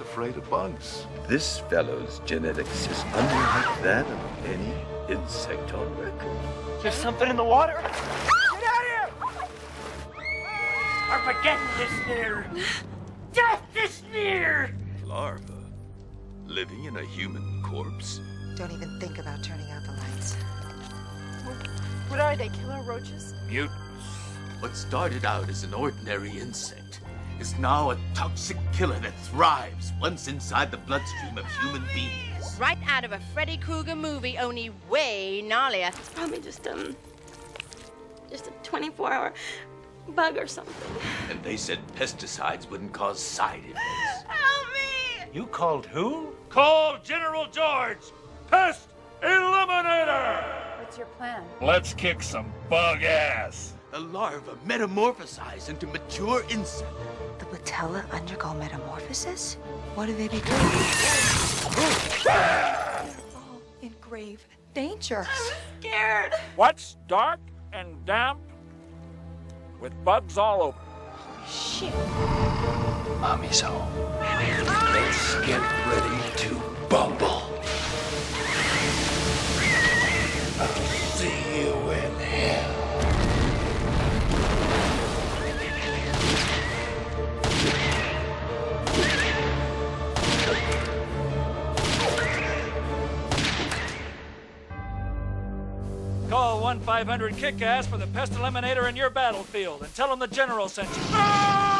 afraid of bugs. This fellow's genetics is unlike that of any insect on record. There's something in the water. Get out of here! Armageddon is near. Death is near. Larva living in a human corpse. Don't even think about turning out the lights. What are they, killer roaches? Mutants. What started out as an ordinary insect is now a toxic killer that thrives once inside the bloodstream of human beings. Right out of a Freddy Krueger movie, only way gnarlier. It's probably just um, just a 24-hour bug or something. And they said pesticides wouldn't cause side effects. Help me! You called who? Call General George, Pest Eliminator! What's your plan? Let's kick some bug ass. The larva metamorphosized into mature insect. The Patella undergo metamorphosis? What do they become? They're oh, all in grave danger. I'm Scared. What's dark and damp with bugs all over? Shit. Mommy's home. Let's get ready to bumble. Call 1 500 Kick Ass for the Pest Eliminator in your battlefield and tell them the General sent you.